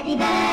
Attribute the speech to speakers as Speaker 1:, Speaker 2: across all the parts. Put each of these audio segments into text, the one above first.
Speaker 1: Happy birthday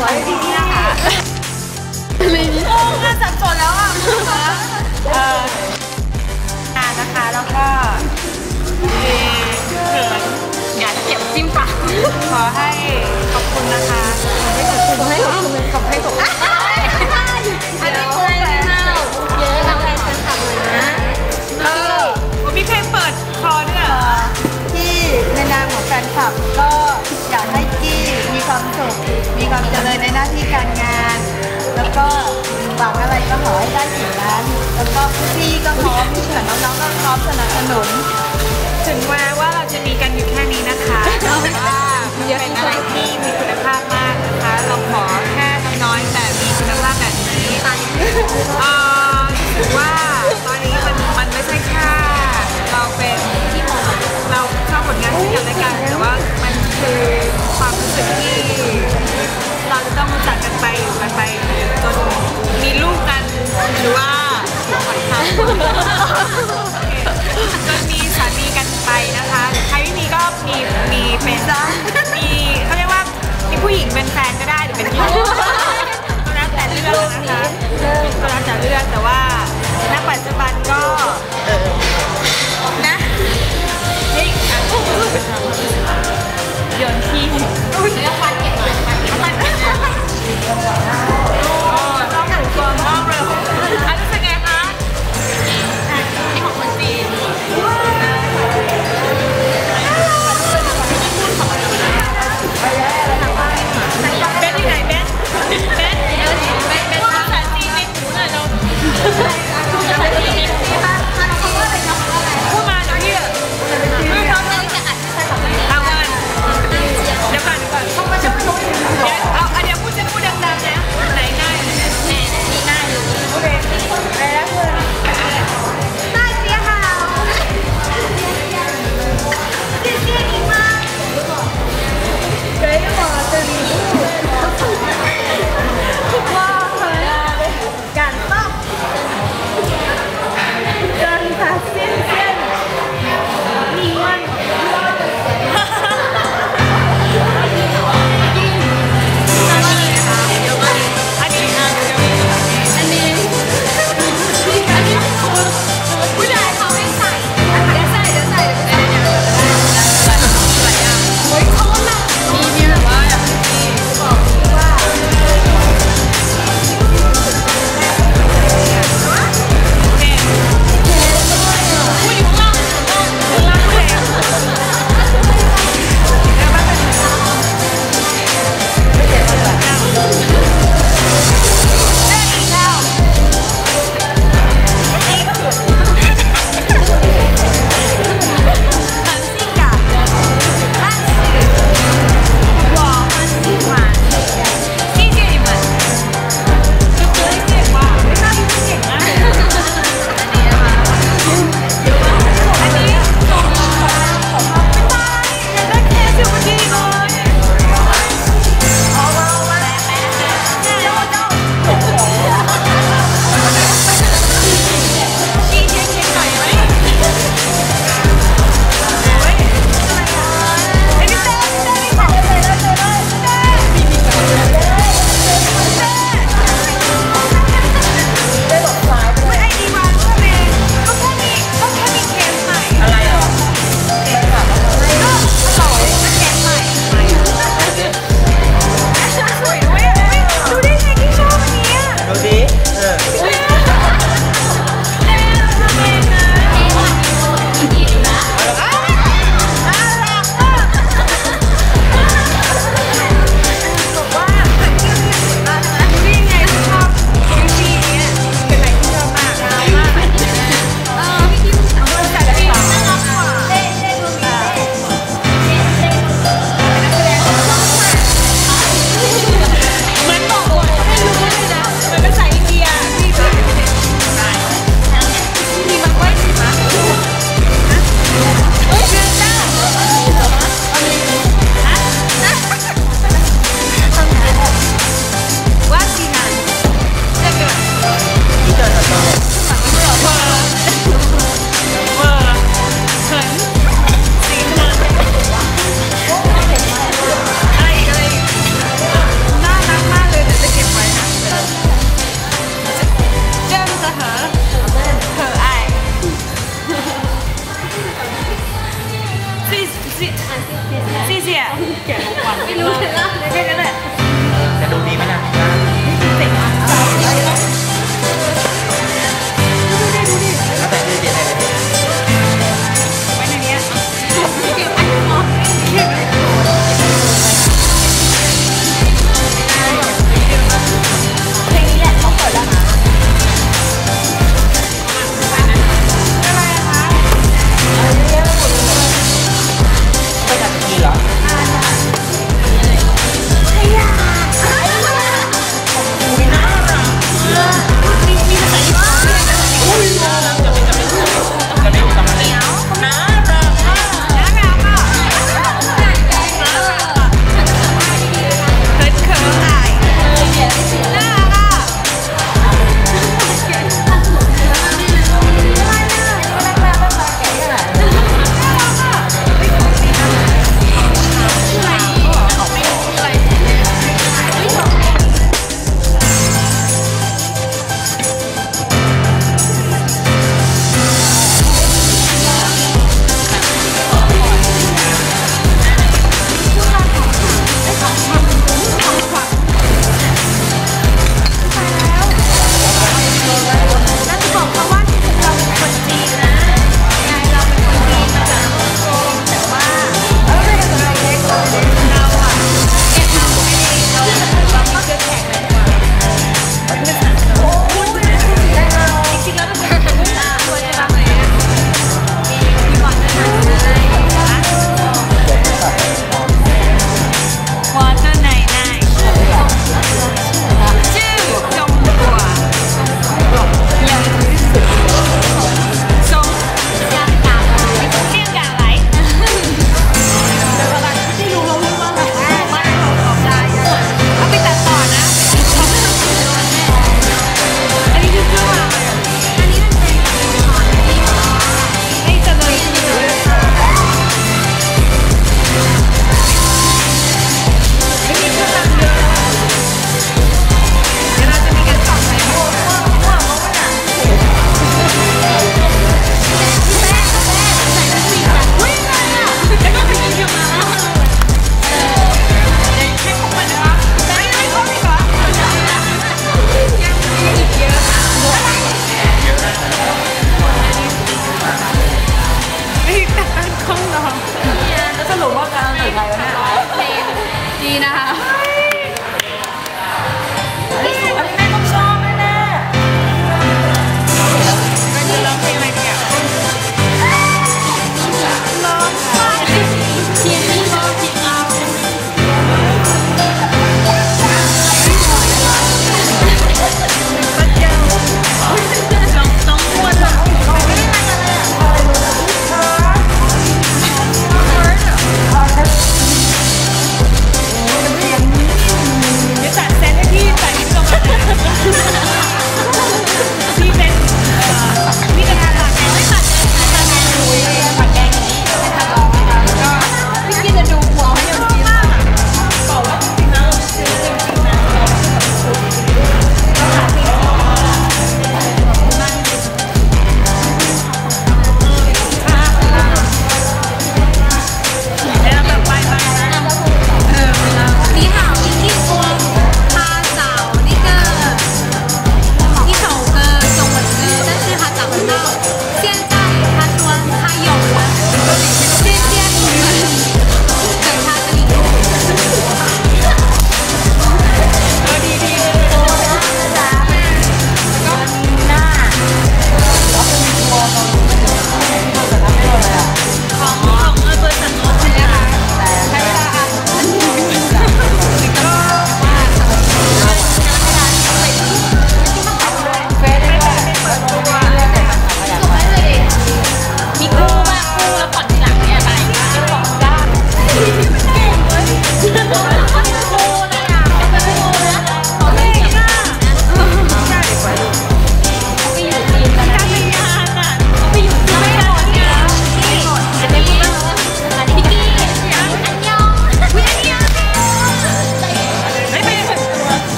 Speaker 2: ขอให้ที่นี่นะคะโอ้งานสับสนแล้วอะเอองานะคะแล้วก็มีเขินอย่าเก็บจิ้มปากขอให้ขอบคุณนะคะขอให้ขอบคุณขอบให้ขอบคุณอันนี้พูดแล้วเยอะทำให้ฉันขับเลยนะเออมีเพลงเปิดคอด้วยเหรอ
Speaker 3: ที่ในนามของแฟนคลับก็อยากให้กี้มี ความสุข มีความเจริญในหน้าที่การงาน แล้วก็หวังอะไรก็ขอให้ได้สิ่งนั้น แล้วก็พี่ก็พร้อมพี่กับน้องๆก็พร้อมสนับสนุน
Speaker 2: ถึงแม้ว่าเราจะมีกันอยู่แค่นี้นะคะแต่ว่าเป็นอะไรที่มีคุณภาพมากนะคะ เราขอแค่น้อยๆแต่มีคุณภาพแบบนี้เอ่อถือว่าตอนนี้มันมันไม่ใช่แค่เราเป็นเราชอบผลงานที่กันและกันแต่ว่ามัน คือความรู้สึกที่เราจะต้องรู้จักกันไปอยู่กันไปจนมีลูกกันหรือว่าจ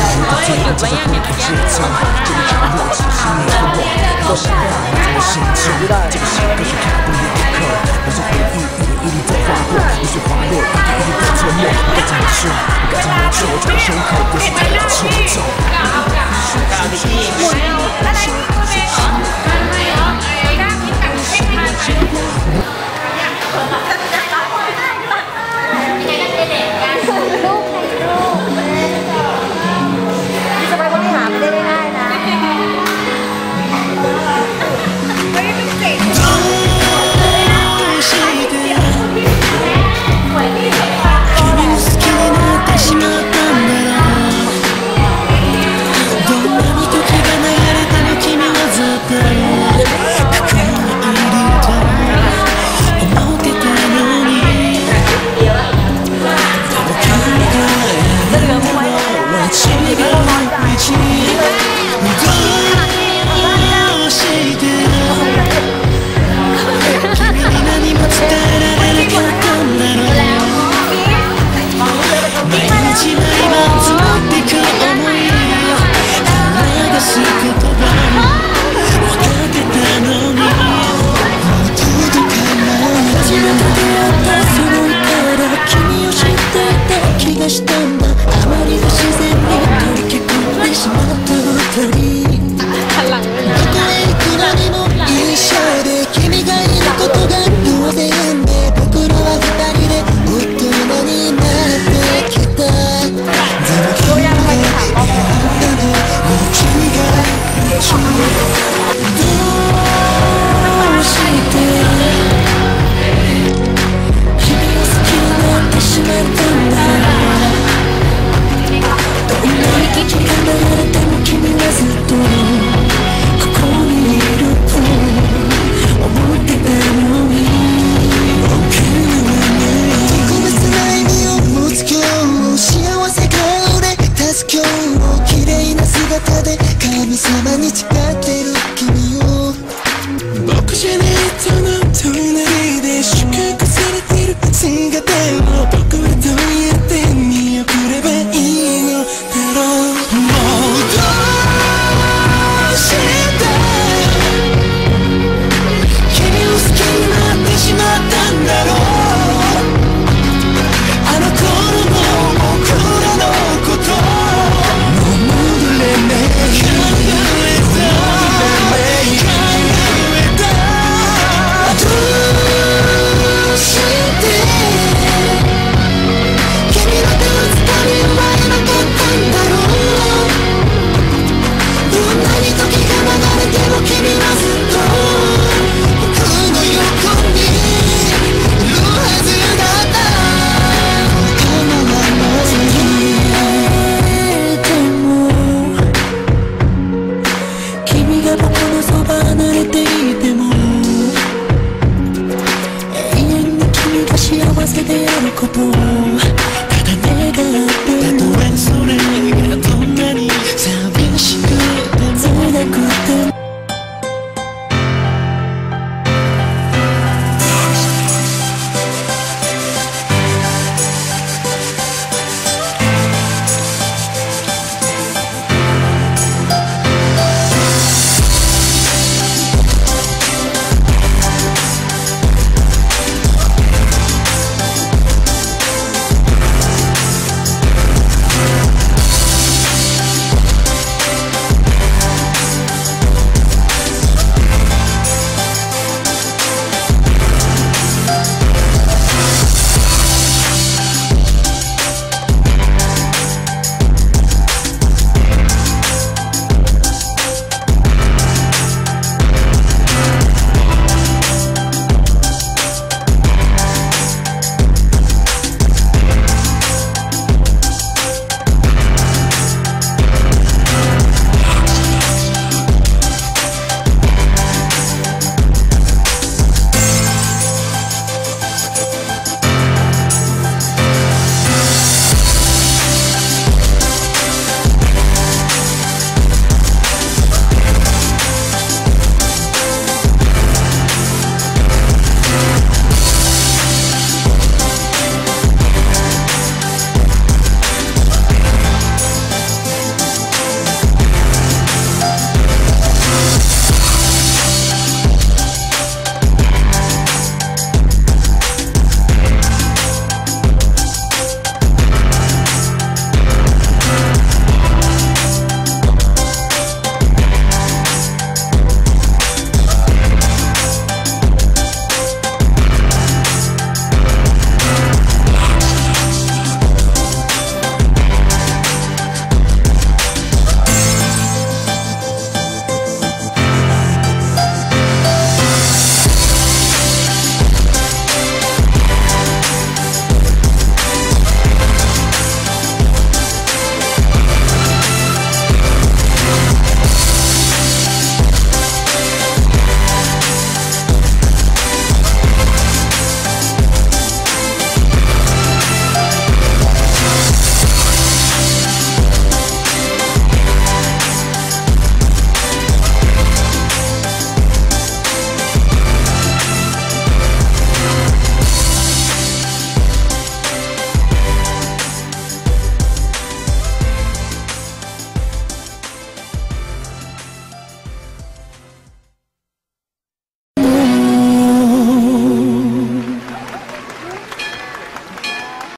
Speaker 4: 如果注定这场不该
Speaker 5: 结交，这个承诺只是
Speaker 4: 你的我。我习惯在梦心前，这个时刻却看不透。当回忆一点一滴在划过，泪水滑落，一点一滴在沉默。该怎么说？该怎么说？转身后的所有错觉。我曾经以为，我们是彼此的唯一。